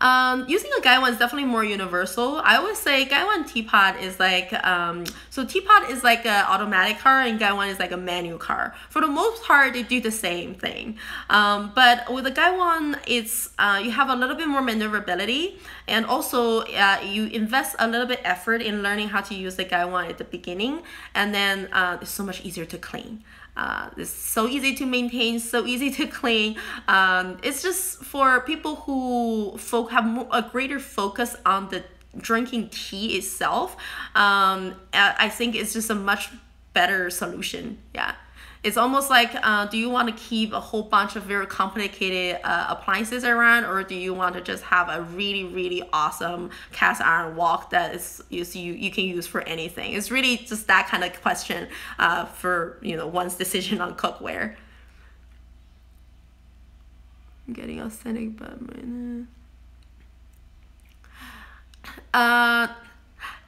Um, using a gaiwan is definitely more universal. I always say gaiwan teapot is like um, so teapot is like an automatic car and gaiwan is like a manual car. For the most part, they do the same thing. Um, but with a gaiwan, it's uh, you have a little bit more maneuverability and also uh, you invest a little bit effort in learning how to use the gaiwan at the beginning, and then uh, it's so much easier to clean. Uh, it's so easy to maintain, so easy to clean. Um, it's just for people who folk have a greater focus on the drinking tea itself. Um, I think it's just a much better solution. Yeah it's almost like uh, do you want to keep a whole bunch of very complicated uh, appliances around or do you want to just have a really really awesome cast iron wok that is you you, you can use for anything? It's really just that kind of question uh, for you know one's decision on cookware. I'm getting authentic but uh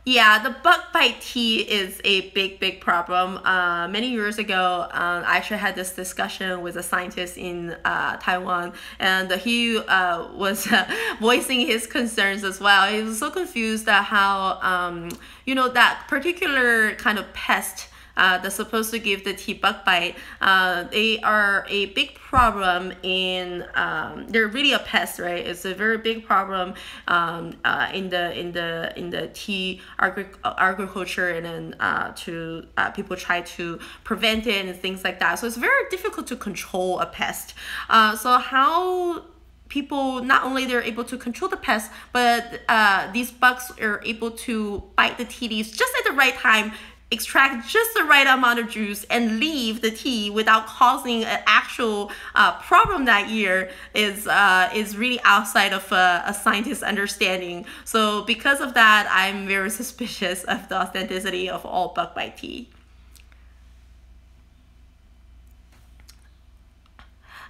yeah, the bug bite tea is a big, big problem. Uh, many years ago, um, I actually had this discussion with a scientist in uh, Taiwan, and he uh, was voicing his concerns as well. He was so confused at how, um, you know, that particular kind of pest uh, that's supposed to give the tea bug bite, uh, they are a big problem in um, they're really a pest, right? It's a very big problem um, uh, in the in the in the tea agri- agriculture, and then uh, to uh, people try to prevent it and things like that. So it's very difficult to control a pest. Uh, so how people not only they're able to control the pest, but uh, these bugs are able to bite the tea leaves just at the right time extract just the right amount of juice and leave the tea without causing an actual uh, problem that year is uh, is really outside of a, a scientist's understanding. So because of that, I'm very suspicious of the authenticity of all bug bite tea.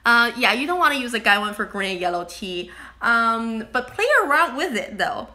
Uh, yeah, you don't want to use a gaiwan for green and yellow tea, um, but play around with it though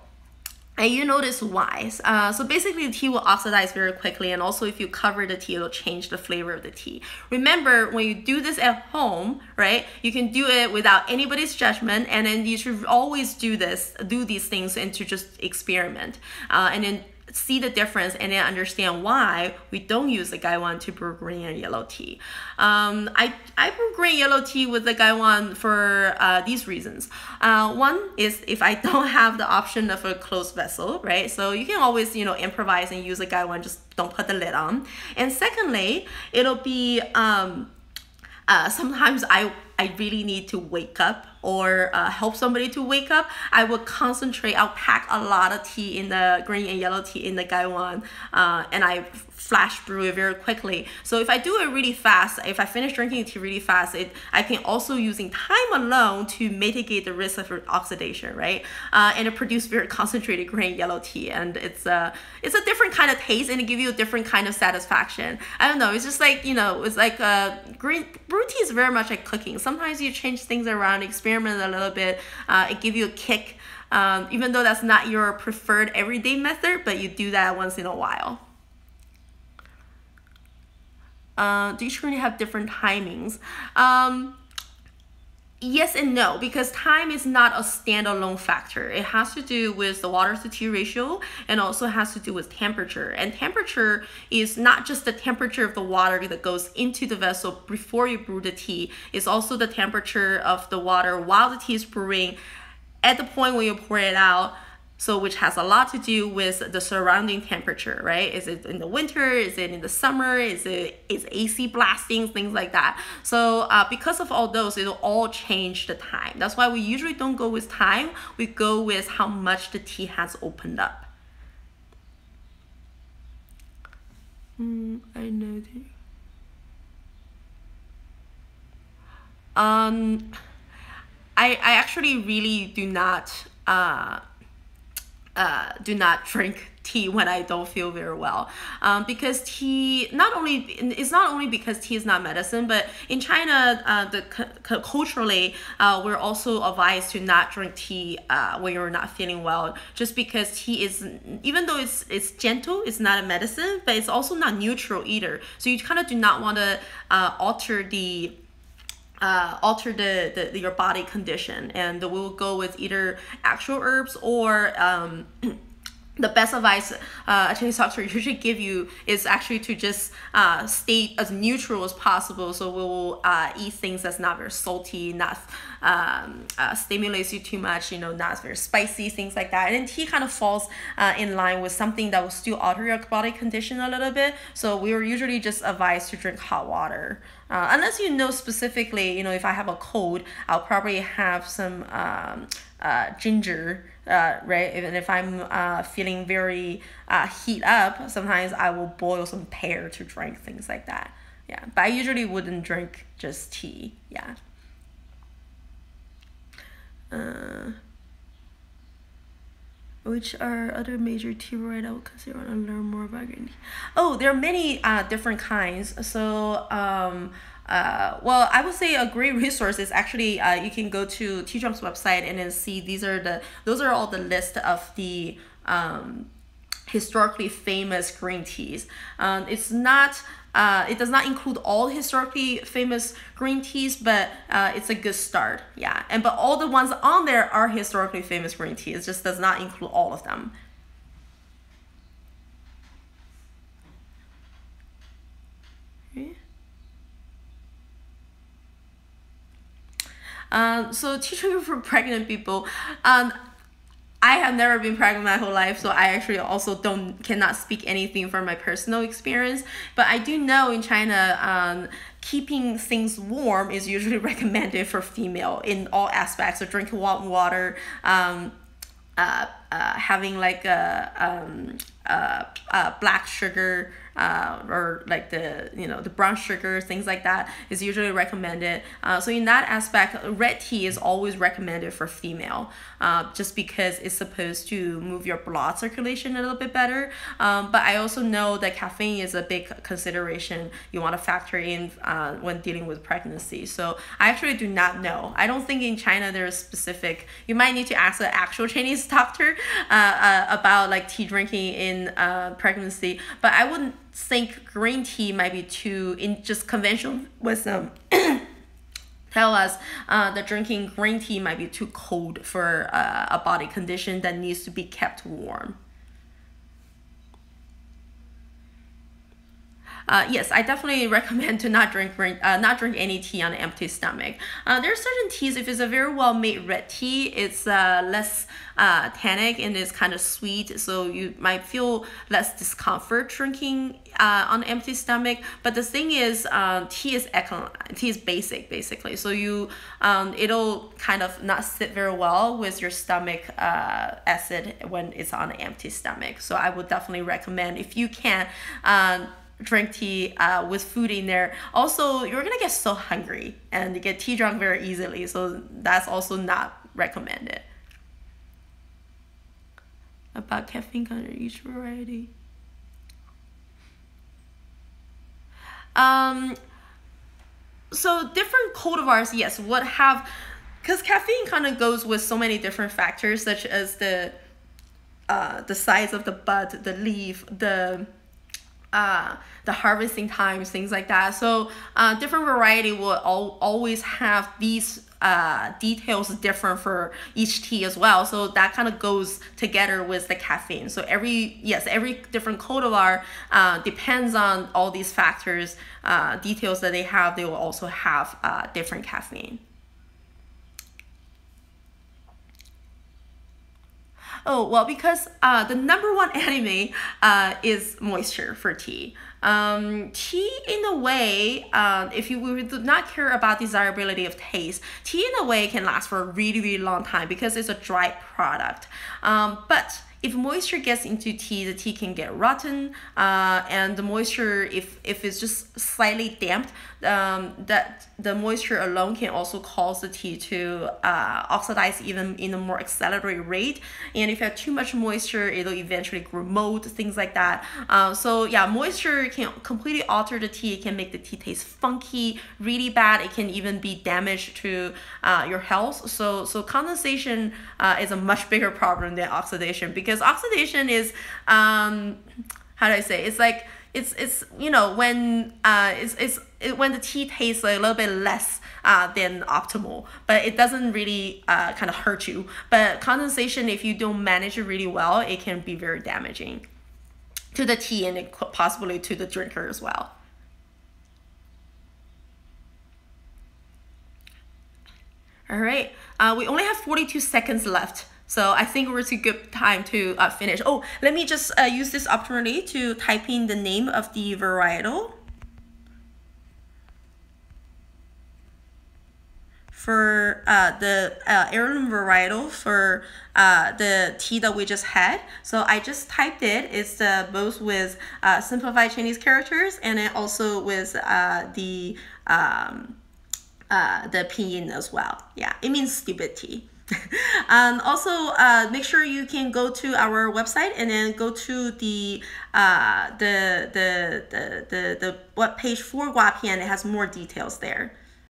and you notice why. Uh, so basically the tea will oxidize very quickly and also if you cover the tea, it'll change the flavor of the tea. Remember, when you do this at home, right, you can do it without anybody's judgment and then you should always do this, do these things and to just experiment. Uh, and then see the difference and then understand why we don't use the gaiwan to brew green and yellow tea. Um, I, I brew green yellow tea with the gaiwan for uh, these reasons. Uh, one is if I don't have the option of a closed vessel, right? So you can always, you know, improvise and use a gaiwan, just don't put the lid on. And secondly, it'll be, um, uh, sometimes I, I really need to wake up or uh, help somebody to wake up, I would concentrate. I'll pack a lot of tea in the green and yellow tea in the gaiwan, uh, and I flash brew it very quickly. So if I do it really fast, if I finish drinking tea really fast, it I can also using time alone to mitigate the risk of oxidation, right? Uh, and it produce very concentrated green yellow tea, and it's a it's a different kind of taste, and it give you a different kind of satisfaction. I don't know. It's just like you know, it's like uh, green brew tea is very much like cooking. Sometimes you change things around, experiment a little bit. Uh, it give you a kick, um, even though that's not your preferred everyday method, but you do that once in a while. Uh, do you currently have different timings? Um, yes and no because time is not a standalone factor. It has to do with the water to tea ratio and also has to do with temperature. And temperature is not just the temperature of the water that goes into the vessel before you brew the tea. It's also the temperature of the water while the tea is brewing at the point when you pour it out so which has a lot to do with the surrounding temperature, right? Is it in the winter? Is it in the summer? Is it is AC blasting? Things like that. So uh, because of all those, it'll all change the time. That's why we usually don't go with time. We go with how much the tea has opened up. Mm, I know that. Um, I I actually really do not uh uh, do not drink tea when I don't feel very well. Um, because tea, not only, it's not only because tea is not medicine, but in China, uh, the culturally, uh, we're also advised to not drink tea uh, when you're not feeling well, just because tea is, even though it's, it's gentle, it's not a medicine, but it's also not neutral either. So you kind of do not want to uh, alter the uh, alter the, the your body condition. And we'll go with either actual herbs or um, the best advice uh, a Chinese doctor usually give you is actually to just uh, stay as neutral as possible. So we'll uh, eat things that's not very salty, not um, uh, stimulates you too much, you know, not very spicy, things like that. And then tea kind of falls uh, in line with something that will still alter your body condition a little bit. So we were usually just advised to drink hot water. Uh, unless you know specifically, you know, if I have a cold, I'll probably have some um, uh, ginger uh, right? Even if I'm uh, feeling very uh, heat up, sometimes I will boil some pear to drink things like that. Yeah, but I usually wouldn't drink just tea. Yeah. Uh, which are other major tea varieties I would consider and learn more about green tea? Oh, there are many uh, different kinds. So um, uh, well, I would say a great resource is actually uh, you can go to Drunk's website and then see these are the those are all the list of the um, historically famous green teas. Um, it's not uh, it does not include all historically famous green teas, but uh, it's a good start. Yeah, and but all the ones on there are historically famous green teas. It just does not include all of them. Um, so teaching for pregnant people, um, I have never been pregnant my whole life, so I actually also don't cannot speak anything from my personal experience. But I do know in China, um, keeping things warm is usually recommended for female in all aspects. So drinking warm water, um, uh, uh, having like a um, uh, uh, black sugar uh, or like the you know the brown sugar things like that is usually recommended. Uh, so in that aspect red tea is always recommended for female uh, just because it's supposed to move your blood circulation a little bit better. Um, but I also know that caffeine is a big consideration you want to factor in uh, when dealing with pregnancy. So I actually do not know. I don't think in China there's specific you might need to ask an actual Chinese doctor uh, uh, about like tea drinking in uh, pregnancy. But I wouldn't think green tea might be too in just conventional wisdom tell us uh, that drinking green tea might be too cold for uh, a body condition that needs to be kept warm. Uh, yes, I definitely recommend to not drink uh, not drink any tea on an empty stomach. Uh, there are certain teas, if it's a very well made red tea, it's uh, less uh, tannic and it's kind of sweet, so you might feel less discomfort drinking uh, on empty stomach. But the thing is, uh, tea is tea is basic basically, so you um, it'll kind of not sit very well with your stomach uh, acid when it's on an empty stomach. So I would definitely recommend if you can. Uh, drink tea uh, with food in there. Also, you're gonna get so hungry and get tea drunk very easily, so that's also not recommended. About caffeine content each variety. Um, so different cultivars, yes, would have, because caffeine kind of goes with so many different factors, such as the, uh, the size of the bud, the leaf, the uh, the harvesting times, things like that. So uh, different variety will al- always have these uh, details different for each tea as well. So that kind of goes together with the caffeine. So every yes, every different cultivar uh, depends on all these factors, uh, details that they have. They will also have uh, different caffeine. Oh, well, because uh, the number one anime uh, is moisture for tea. Um, tea, in a way, uh, if you do not care about desirability of taste, tea in a way can last for a really, really long time because it's a dry product. Um, but if moisture gets into tea, the tea can get rotten, uh, and the moisture, if if it's just slightly damped, um, that the moisture alone can also cause the tea to uh, oxidize even in a more accelerated rate. And if you have too much moisture, it'll eventually grow mold, things like that. Uh, so yeah, moisture can completely alter the tea. It can make the tea taste funky, really bad. It can even be damage to uh, your health. So so condensation uh, is a much bigger problem than oxidation because oxidation is um, how do I say? It's like it's it's you know when uh it's it's it, when the tea tastes like a little bit less uh, than optimal, but it doesn't really uh, kind of hurt you. But condensation, if you don't manage it really well, it can be very damaging to the tea and possibly to the drinker as well. All right, uh, we only have 42 seconds left. So I think we're a good time to uh, finish. Oh, let me just uh, use this opportunity to type in the name of the varietal. For uh, the uh, heirloom varietal for uh, the tea that we just had. So I just typed it. It's uh, both with uh, simplified Chinese characters and then also with uh, the um, uh, the pinyin as well. Yeah, it means stupid tea. um, also, uh, make sure you can go to our website and then go to the uh, the, the the the the web page for Guapian. It has more details there.